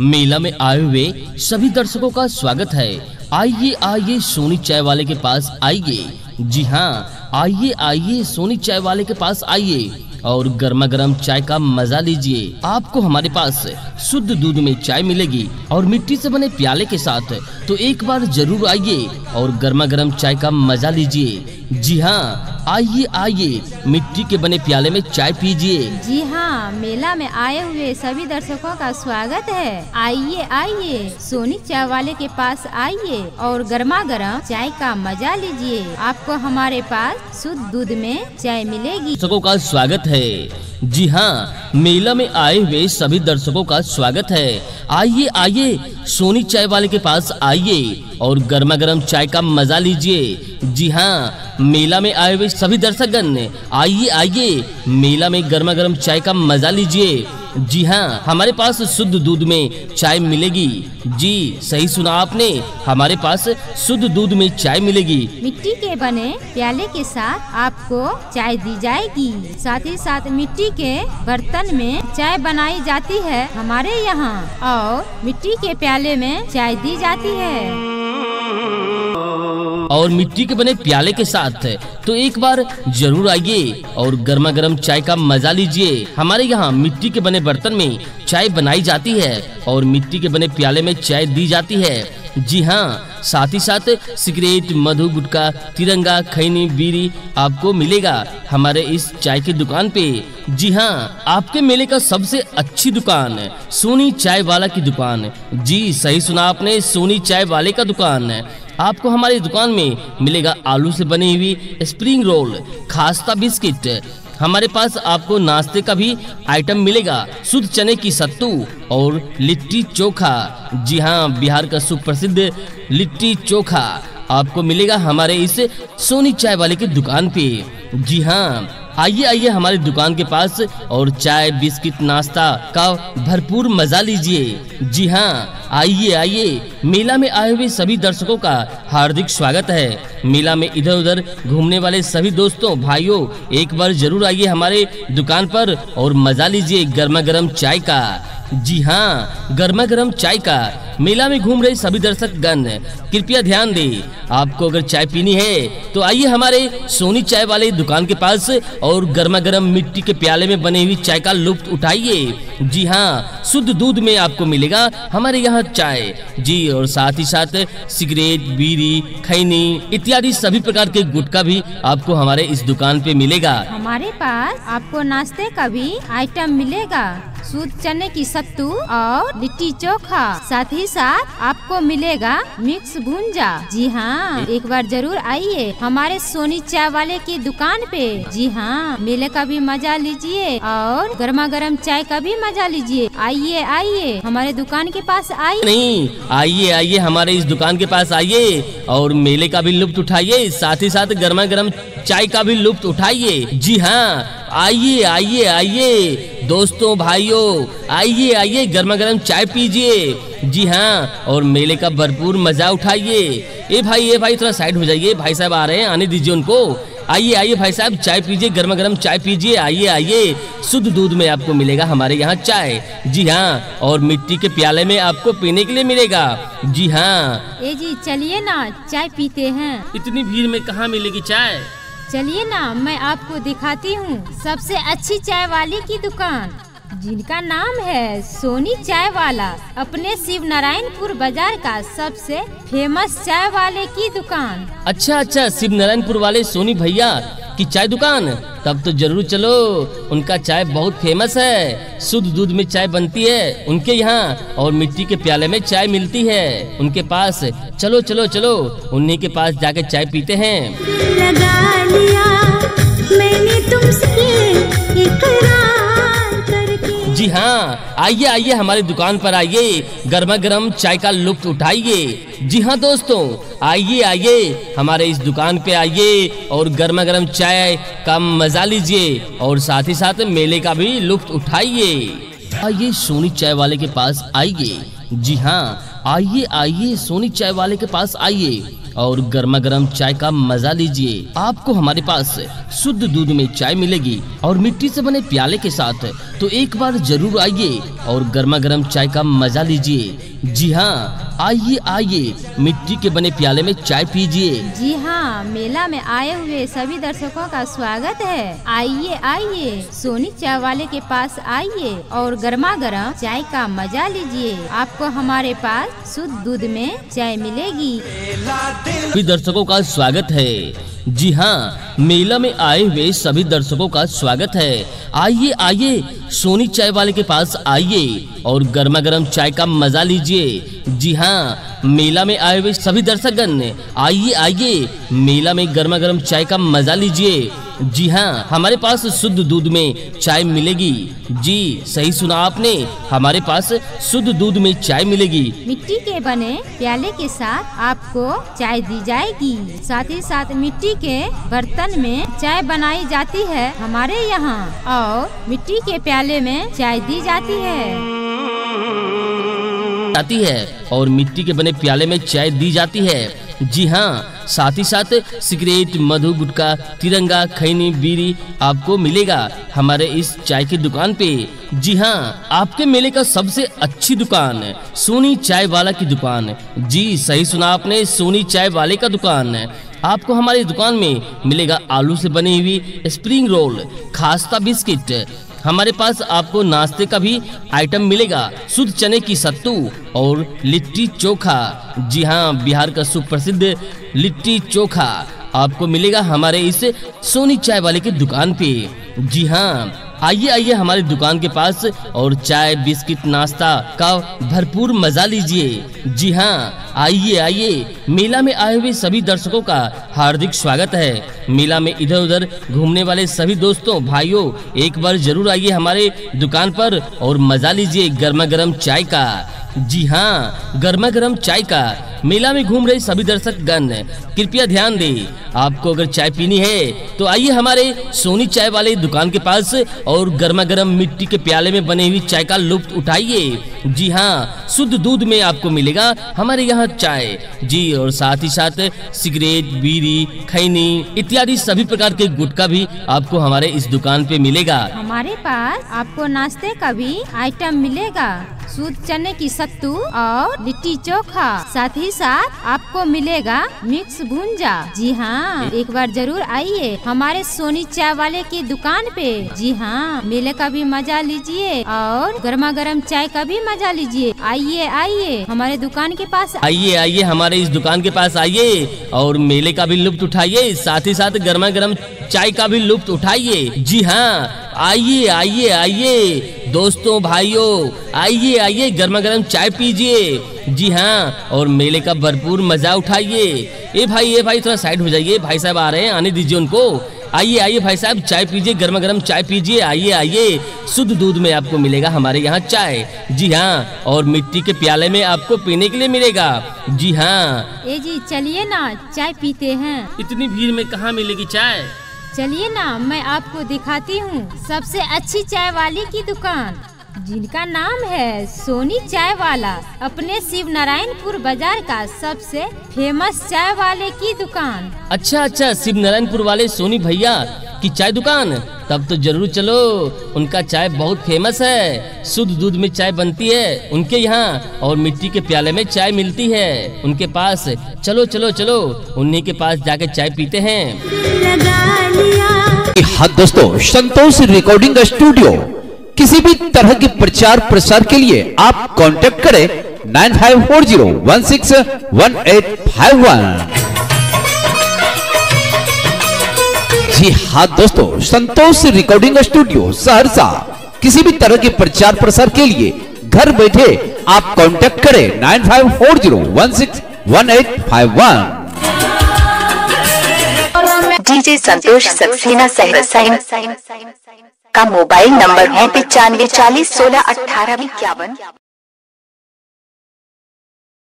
मेला में आए हुए सभी दर्शकों का स्वागत है। आइए आइए, सोनी चाय वाले के पास आइए। जी हाँ आइए आइए, सोनी चाय वाले के पास आइए और गर्मा गर्म चाय का मज़ा लीजिए। आपको हमारे पास शुद्ध दूध में चाय मिलेगी और मिट्टी से बने प्याले के साथ। तो एक बार ज़रूर आइए और गर्मा गर्म चाय का मज़ा लीजिए। जी हाँ आइए आइए मिट्टी के बने प्याले में चाय पीजिए। जी हाँ मेला में आए हुए सभी दर्शकों का स्वागत है। आइए आइए सोनी चाय वाले के पास आइए और गर्मा गर्म चाय का मज़ा लीजिए। आपको हमारे पास शुद्ध दूध में चाय मिलेगी। दर्शकों का स्वागत है। जी हाँ मेला में आए हुए सभी दर्शकों का स्वागत है। आइए आइए सोनी चाय वाले के पास आइए और गर्मा गर्म चाय का मज़ा लीजिए। जी हाँ मेला में आए हुए सभी दर्शकगण, आइए आइए, मेला में गर्मा गर्म चाय का मज़ा लीजिए। जी हाँ हमारे पास शुद्ध दूध में चाय मिलेगी। जी, सही सुना आपने, हमारे पास शुद्ध दूध में चाय मिलेगी। मिट्टी के बने प्याले के साथ आपको चाय दी जाएगी। साथ ही साथ मिट्टी के बर्तन में चाय बनाई जाती है हमारे यहाँ। और मिट्टी के प्याले में चाय दी जाती है। और मिट्टी के बने प्याले के साथ तो एक बार ज़रूर आइए और गर्मा गर्म चाय का मज़ा लीजिए। हमारे यहाँ मिट्टी के बने बर्तन में चाय बनाई जाती है और मिट्टी के बने प्याले में चाय दी जाती है। जी हाँ साथ ही साथ सिगरेट, मधु गुटका तिरंगा, खैनी बीरी आपको मिलेगा हमारे इस चाय की दुकान पे। जी हाँ आपके मेले का सबसे अच्छी दुकान सोनी चाय वाला की दुकान। जी, सही सुना आपने, सोनी चाय वाले का दुकान। आपको हमारी दुकान में मिलेगा आलू से बनी हुई स्प्रिंग रोल, खास्ता बिस्किट हमारे पास आपको नाश्ते का भी आइटम मिलेगा, शुद्ध चने की सत्तू और लिट्टी चोखा। जी हाँ बिहार का सुप्रसिद्ध लिट्टी चोखा आपको मिलेगा हमारे इस सोनी चाय वाले की दुकान पे। जी हाँ आइए आइए हमारी दुकान के पास और चाय, बिस्किट, नाश्ता का भरपूर मज़ा लीजिए। जी हाँ आइए आइए। मेला में आए हुए सभी दर्शकों का हार्दिक स्वागत है। मेला में इधर उधर घूमने वाले सभी दोस्तों, भाइयों, एक बार ज़रूर आइए हमारे दुकान पर और मज़ा लीजिए गर्मा गर्म चाय का। जी हाँ गर्मा गर्म चाय का मेला में घूम रहे सभी दर्शक गण, कृपया ध्यान दें। आपको अगर चाय पीनी है तो आइए हमारे सोनी चाय वाले दुकान के पास और गर्मा गर्म मिट्टी के प्याले में बनी हुई चाय का लुप्त उठाइए। जी हाँ शुद्ध दूध में आपको मिलेगा हमारे यहाँ चाय। जी, और साथ ही साथ सिगरेट, बीड़ी, खैनी इत्यादि सभी प्रकार के गुटखा भी आपको हमारे इस दुकान पे मिलेगा। हमारे पास आपको नाश्ते का भी आइटम मिलेगा। शुद्ध चने की सत्तू और लिट्टी चोखा। साथ ही साथ आपको मिलेगा मिक्स भुंजा। जी हाँ एक बार ज़रूर आइए हमारे सोनी चाय वाले की दुकान पे। जी हाँ मेले का भी मज़ा लीजिए और गर्मा गर्म चाय का भी मज़ा लीजिए। आइए आइए, हमारे दुकान के पास आइए। नहीं, आइए आइए, हमारे इस दुकान के पास आइए। और मेले का भी लुप्त उठाइए, साथ ही साथ गर्मा गर्म चाय का भी लुप्त उठाइए। जी हाँ आइए आइए आइए। दोस्तों, भाइयों, आइए आइए गर्मा गर्म चाय पीजिए। जी हाँ और मेले का भरपूर मज़ा उठाइए। ए भाई ए भाई, थोड़ा साइड हो जाइए। भाई साहब आ रहे हैं, आने दीजिए उनको। आइए आइए भाई साहब चाय पीजिए गर्मा गर्म चाय पीजिए आइए आइए। शुद्ध दूध में आपको मिलेगा हमारे यहाँ चाय। जी हाँ और मिट्टी के प्याले में आपको पीने के लिए मिलेगा। जी हाँ। ए जी चलिए ना चाय पीते हैं। इतनी भीड़ में कहाँ मिलेगी चाय? चलिए ना मैं आपको दिखाती हूँ सबसे अच्छी चाय वाली की दुकान। जिनका नाम है सोनी चाय वाला अपने शिव नारायणपुर बाज़ार का सबसे फ़ेमस चाय वाले की दुकान। अच्छा अच्छा शिव नारायणपुर वाले सोनी भैया की चाय दुकान। तब तो ज़रूर चलो उनका चाय बहुत फ़ेमस है। शुद्ध दूध में चाय बनती है उनके यहाँ और मिट्टी के प्याले में चाय मिलती है उनके पास। चलो चलो चलो उन्हीं के पास जाके चाय पीते हैं। लगा लिया मैंने तुमसे इकरार जी हाँ आइए आइए हमारी दुकान पर आइए। गर्मा गर्म चाय का लुप्त उठाइए। जी हाँ दोस्तों, आइए आइए हमारे इस दुकान पे आइए और गर्मा गर्म चाय का मज़ा लीजिए और साथ ही साथ मेले का भी लुप्त उठाइए। आइए सोनी चाय वाले के पास आइए। जी हाँ आइए आइए सोनी चाय वाले के पास आइए। और गर्मा गर्म चाय का मज़ा लीजिए। आपको हमारे पास शुद्ध दूध में चाय मिलेगी और मिट्टी से बने प्याले के साथ। तो एक बार ज़रूर आइए और गर्मा गर्म चाय का मज़ा लीजिए। जी हाँ आइए आइए मिट्टी के बने प्याले में चाय पीजिए। जी हाँ मेला में आए हुए सभी दर्शकों का स्वागत है। आइए आइए सोनी चाय वाले के पास आइए और गर्मा गर्म चाय का मज़ा लीजिए। आपको हमारे पास शुद्ध दूध में चाय मिलेगी। सभी दर्शकों का स्वागत है। जी हाँ मेला में आए हुए सभी दर्शकों का स्वागत है। आइए आइए, सोनी चाय वाले के पास आइए और गर्मा गर्म चाय का मज़ा लीजिए। जी हाँ मेला में आए हुए सभी दर्शकगण, आइए आइए, मेला में गर्मा गर्म चाय का मज़ा लीजिए। जी हाँ हमारे पास शुद्ध दूध में चाय मिलेगी। जी सही सुना आपने। हमारे पास शुद्ध दूध में चाय मिलेगी। मिट्टी के बने प्याले के साथ आपको चाय दी जाएगी। साथ ही साथ मिट्टी के बर्तन में चाय बनाई जाती है हमारे यहाँ और मिट्टी के प्याले में चाय दी जाती है। जाती है और मिट्टी के बने प्याले में चाय दी जाती है। जी हाँ साथ ही साथ सिगरेट, मधु, गुटखा, तिरंगा, खैनी, बीड़ी आपको मिलेगा हमारे इस चाय की दुकान पे। जी हाँ आपके मेले का सबसे अच्छी दुकान सोनी चाय वाला की दुकान। जी, सही सुना आपने, सोनी चाय वाले का दुकान। आपको हमारी दुकान में मिलेगा आलू से बनी हुई स्प्रिंग रोल खास्ता बिस्किट हमारे पास आपको नाश्ते का भी आइटम मिलेगा। शुद्ध चने की सत्तू और लिट्टी चोखा। जी हाँ बिहार का सुप्रसिद्ध लिट्टी चोखा आपको मिलेगा हमारे इस सोनी चाय वाले की दुकान पे। जी हाँ आइए आइए हमारी दुकान के पास और चाय, बिस्किट, नाश्ता का भरपूर मज़ा लीजिए। जी हाँ आइए आइए। मेला में आए हुए सभी दर्शकों का हार्दिक स्वागत है। मेला में इधर उधर घूमने वाले सभी दोस्तों, भाइयों, एक बार ज़रूर आइए हमारे दुकान पर और मज़ा लीजिए गर्मा गर्म चाय का। जी हाँ गर्मा गर्म चाय का मेला में घूम रहे सभी दर्शक गण, कृपया ध्यान दें। आपको अगर चाय पीनी है तो आइए हमारे सोनी चाय वाले दुकान के पास और गर्मा गर्म मिट्टी के प्याले में बनी हुई चाय का लुप्त उठाइए। जी हाँ शुद्ध दूध में आपको मिलेगा हमारे यहाँ चाय। जी, और साथ ही साथ सिगरेट, बीड़ी, खैनी इत्यादि सभी प्रकार के गुटखा भी आपको हमारे इस दुकान पे मिलेगा। हमारे पास आपको नाश्ते का भी आइटम मिलेगा। शुद्ध चने की सत्तू और लिट्टी चोखा। साथ ही साथ आपको मिलेगा मिक्स भुंजा। जी हाँ एक बार ज़रूर आइए हमारे सोनी चाय वाले की दुकान पे। जी हाँ मेले का भी मज़ा लीजिए और गर्मा गर्म चाय का भी मज़ा लीजिए। आइए आइए, हमारे दुकान के पास आइए आइए, हमारे इस दुकान के पास आइए और मेले का भी लुप्त उठाइए। साथ ही साथ गर्मा गर्म चाय का भी लुप्त उठाइए। जी हाँ आइए आइए आइए। दोस्तों भाइयों आइए आइए गर्मा गर्म चाय पीजिए। जी हाँ और मेले का भरपूर मज़ा उठाइए। ए भाई ए भाई थोड़ा साइड हो जाइए। भाई साहब आ रहे हैं आने दीजिए उनको। आइए आइए भाई साहब चाय पीजिए गर्मा गर्म चाय पीजिए। आइए आइए शुद्ध दूध में आपको मिलेगा हमारे यहाँ चाय। जी हाँ और मिट्टी के प्याले में आपको पीने के लिए मिलेगा। जी हाँ। ए जी चलिए ना चाय पीते हैं। इतनी भीड़ में कहाँ मिलेगी चाय? चलिए ना, मैं आपको दिखाती हूँ सबसे अच्छी चाय वाली की दुकान, जिनका नाम है सोनी चाय वाला। अपने शिव नारायणपुर बाज़ार का सबसे फ़ेमस चाय वाले की दुकान। अच्छा अच्छा शिव नारायणपुर वाले सोनी भैया की चाय दुकान। तब तो ज़रूर चलो, उनका चाय बहुत फ़ेमस है। शुद्ध दूध में चाय बनती है उनके यहाँ, और मिट्टी के प्याले में चाय मिलती है उनके पास। चलो चलो चलो, उन्हीं के पास जाके चाय पीते हैं। हाँ दोस्तों संतोष रिकॉर्डिंग स्टूडियो किसी भी तरह के प्रचार प्रसार के लिए आप कांटेक्ट करें nine five four zero one six one eight five one जी हाँ दोस्तों संतोष रिकॉर्डिंग स्टूडियो सहरसा। किसी भी तरह के प्रचार प्रसार के लिए घर बैठे आप कांटेक्ट करें nine five four zero one six one eight five one DJ Santosh Saxena Saharsa का मोबाइल नंबर है पिचानवे चालीस सोलह अठारह इक्यावन।